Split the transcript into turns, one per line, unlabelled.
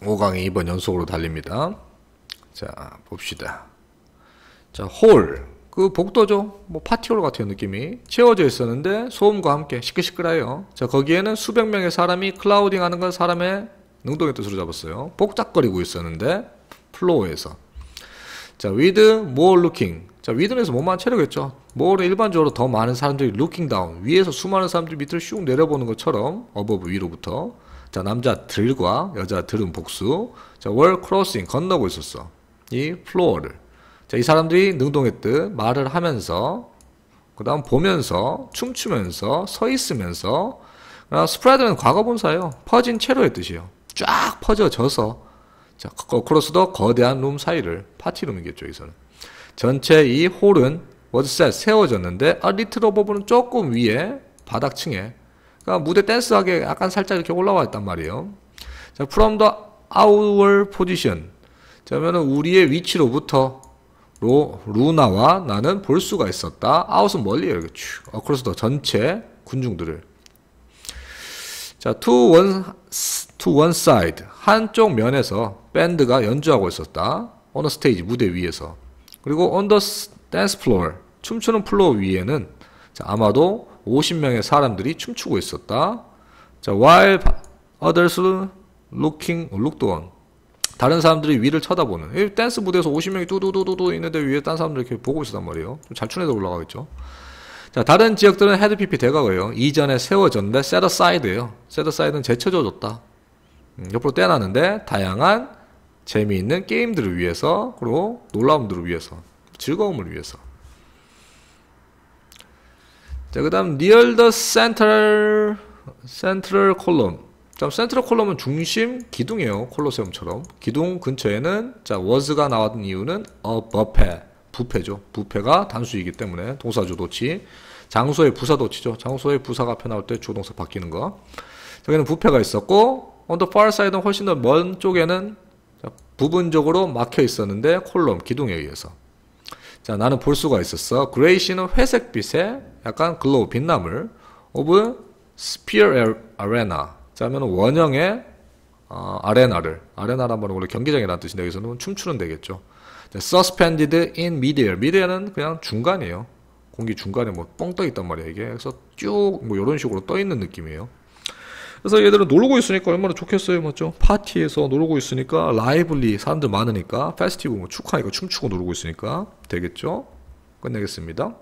5강이 2번 연속으로 달립니다. 자, 봅시다. 자, 홀. 그 복도죠. 뭐 파티홀 같은 느낌이 채워져 있었는데 소음과 함께 시끌시끌해요. 자, 거기에는 수백 명의 사람이 crowding 하는 걸 사람의 능동의 뜻으로 잡았어요. 북적거리고 있었는데 플로어에서. 자, with more looking. 자, with에서 뭐만 채려겠죠. more는 일반적으로 더 많은 사람들이 looking down. 위에서 수많은 사람들이 밑으로 슉 내려보는 것처럼 above 위로부터. 자, 남자들과 여자들은 복수. 자, were crossing 건너고 있었어. 이 플로어를. 자, 이 사람들이 능동했듯 말을 하면서 그 다음 보면서 춤추면서 서 있으면서 아, 스프레드는 과거 본사예요. 퍼진 채로의 뜻이에요. 쫙 퍼져져서 자, 거꾸로서도 거대한 룸 사이를 파티룸이겠죠, 여기서는. 전체 이 홀은 워드셋 세워졌는데 아 리틀 오버브는 조금 위에 바닥층에 그러니까 무대 댄스하게 약간 살짝 이렇게 올라와 있단 말이에요. 자, from the our position. 자, 그러면은 우리의 위치로부터 로, 루나와 나는 볼 수가 있었다. 아웃은 멀리에요. 이렇게 쭉. 어크로스 더 전체 군중들을. 자, to one, to one side. 한쪽 면에서 밴드가 연주하고 있었다. 어느 스테이지, 무대 위에서. 그리고 on the dance floor. 춤추는 플로어 위에는 자, 아마도 50명의 사람들이 춤추고 있었다. 자, while others looking, looked on. 다른 사람들이 위를 쳐다보는. 이 댄스 무대에서 50명이 뚜두두두두 있는데 위에 딴 사람들 이렇게 보고 있었단 말이에요. 좀 잘 추는 애들 올라가겠죠. 자, 다른 지역들은 had p.p. 대과거예요. 이전에 세워졌는데 set aside예요. set aside는 제쳐져줬다. 음, 옆으로 떼놨는데 다양한 재미있는 게임들을 위해서 그리고 놀라움들을 위해서 즐거움을 위해서 자, 그 다음 near the central central column 자, 센트럴 콜럼은 중심 기둥이에요. 콜로세움처럼. 기둥 근처에는 자, was가 나왔던 이유는 a buffet. 부패죠. 부패가 단수이기 때문에 동사 주도치. 장소의 부사 도치죠. 장소의 부사가 앞에 나올 때 주동사 바뀌는 거. 여기는 부패가 있었고 on the far side는 훨씬 더 먼 쪽에는 자, 부분적으로 막혀 있었는데 column 기둥에 의해서. 자, 나는 볼 수가 있었어. grayish는 회색빛의 약간 glow 빛남을 of sphere arena. 자, 하면 원형의 어, arena를 arena란 말은 원래 경기장이라는 뜻인데 여기서는 춤추는 데겠죠. 자, suspended in midair. midair는 그냥 중간이에요. 공기 중간에 뭐 뻥 떠 있단 말이에요. 이게 그래서 쭉 뭐 이런 식으로 떠 있는 느낌이에요. 그래서 얘들은 놀고 있으니까 얼마나 좋겠어요, 맞죠? 파티에서 놀고 있으니까 lively 사람들 많으니까 festive 뭐 축하니까 춤추고 놀고 있으니까 되겠죠? 끝내겠습니다.